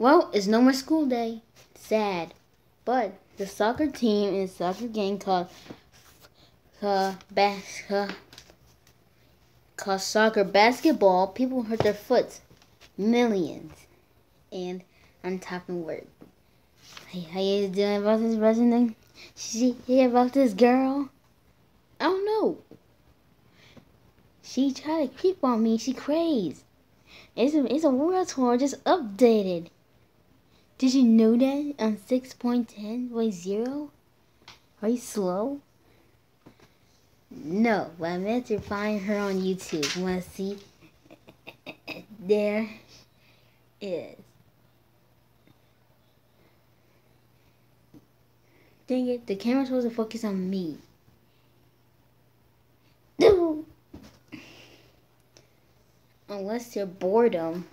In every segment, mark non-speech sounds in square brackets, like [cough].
Well, it's no more school day. Sad. But the soccer team a soccer game called bas- called soccer basketball, people hurt their foot. Millions. And I'm tapping word. Hey, how you doing about this president? She hear about this girl? I don't know. She tried to creep on me. She crazed. It's a, it's a world tour just updated. Did you know that uh, on 6.10 was 0? Are you slow? No, but I meant to find her on YouTube. Wanna see? [laughs] There is. Dang it, the camera's supposed to focus on me. [laughs] Unless you're boredom.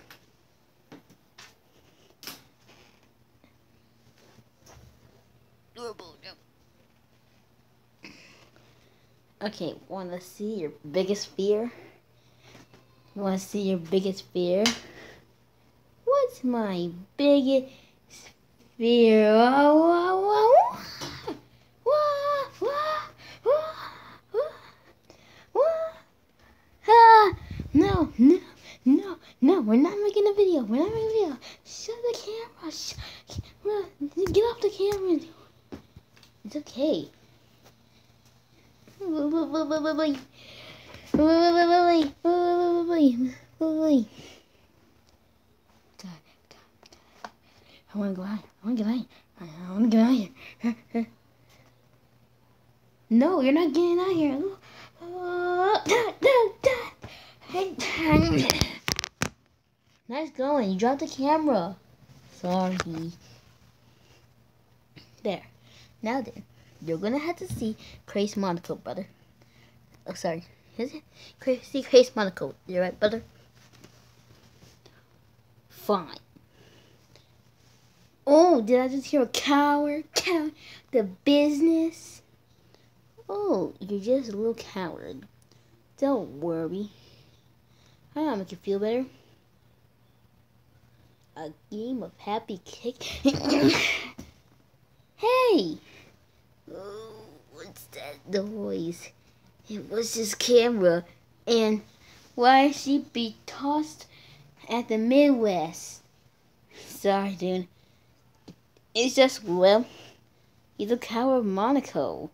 Okay, wanna see your biggest fear? Wanna see your biggest fear? What's my biggest fear? Wah, wah. Ah, no, no, no, no, we're not making a video. We're not making a video. Shut the camera. Sh- camera. Get off the camera. It's okay. I want to go out. I want to get out. I want to get out here. No, you're not getting out here. Nice going. You dropped the camera. Sorry. There. Now then, you're gonna have to see Grace Moneko, brother. Oh, sorry. Is it? Cra- See Grace Moneko. You're right, brother? Fine. Oh, did I just hear a coward? Cow- the business? Oh, you're just a little coward. Don't worry. I'll make you feel better. A game of happy kick. [coughs] hey! Oh, what's that noise? It was his camera. And why she be tossed at the Midwest? Sorry, dude. It's just, well, he's a coward of Moneko.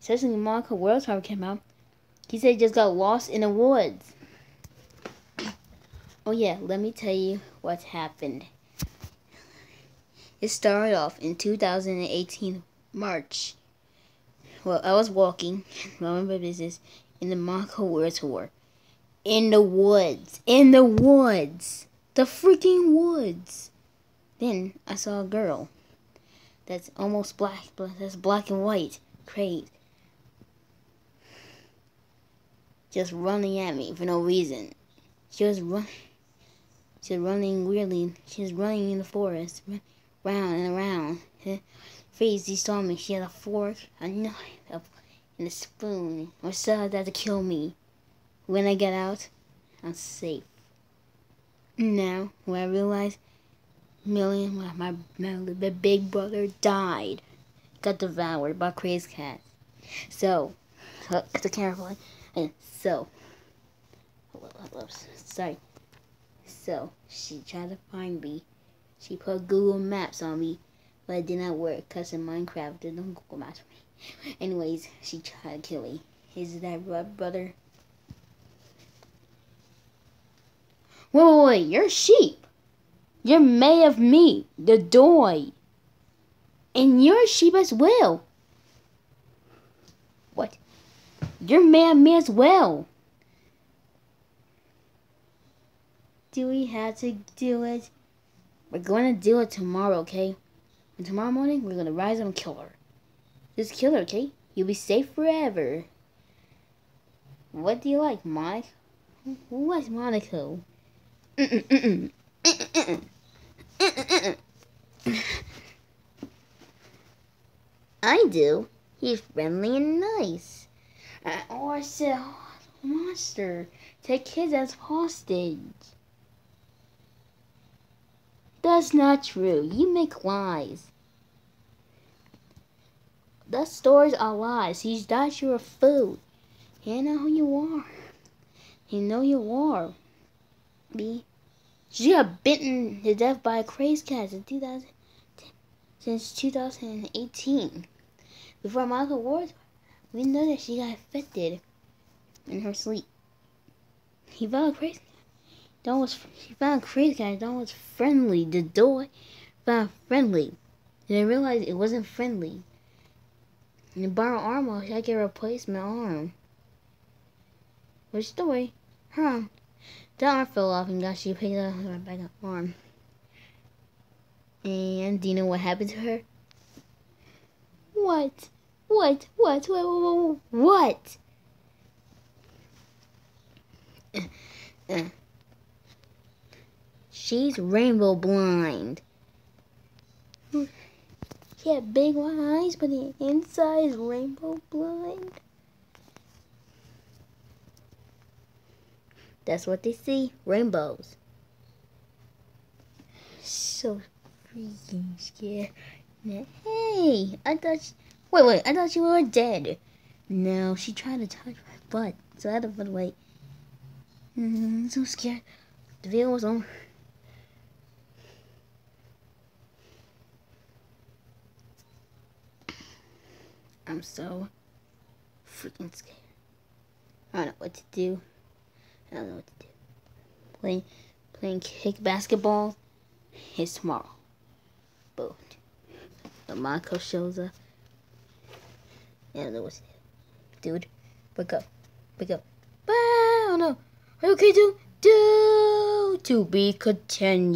Especially when Moneko World Tour came out. He said he just got lost in the woods. Oh yeah, let me tell you what happened. It started off in 2018 March. Well, I was walking, [laughs] minding my business, in the Moneko World Tour. In the woods. In the woods. The freaking woods. Then I saw a girl that's almost black, but that's black and white. Crazy. Just running at me for no reason. She was run. She was running weirdly. She was running in the forest, round and around. Face, saw me. She had a fork, a knife, and a spoon. Or said that to kill me. When I get out, I'm safe. Now, when I realized Million, my, my, my big brother died, got devoured by crazy cat. So, so the camera and so, sorry. So she tried to find me. She put Google Maps on me, but it did not work because in Minecraft there's no Google Maps me. [laughs] Anyways, she tried to kill me. Is that right, brother? Wait, wait, wait, you're sheep. You're made of me, the doy. And you're sheep as well. What? You're made of me as well. Do we have to do it? We're going to do it tomorrow, okay? And tomorrow morning, we're to rise up and kill her. Just kill her, okay? You'll be safe forever. What do you like, Mike? Who likes Moneko? [laughs] I do. He's friendly and nice. Uh, or said monster. Take kids as hostage. That's not true. You make lies. The stories are lies. He's thought you're a fool. He know who you are. He know you are. B. She got bitten to death by a crazy cat in 2000, since 2018. Before Michael Ward, we know that she got infected in her sleep. He found crazy Dawn was he found crazy cat. Dawn was friendly. The door found friendly. And I realized it wasn't friendly. And to borrow armor, I get a replacement arm. Which story? Huh. The arm fell off and got she picked up her back up arm. And do you know what happened to her? What? What? What? What? What? What? Uh. She's rainbow blind. She had big eyes, but the inside is rainbow blind. That's what they see, rainbows. So freaking scared. Hey, I thought, she, wait, wait, I thought you were dead. No, she tried to touch my butt, so I had to run away. Mm, I'm so scared. The video was on. I'm so freaking scared. I don't know what to do. I don't know what to do. Playing, playing kick basketball is tomorrow. But the Marco shows up. I don't know what to do. Dude, wake up. Wake up. Oh no. Are you okay, dude? Do to be continued.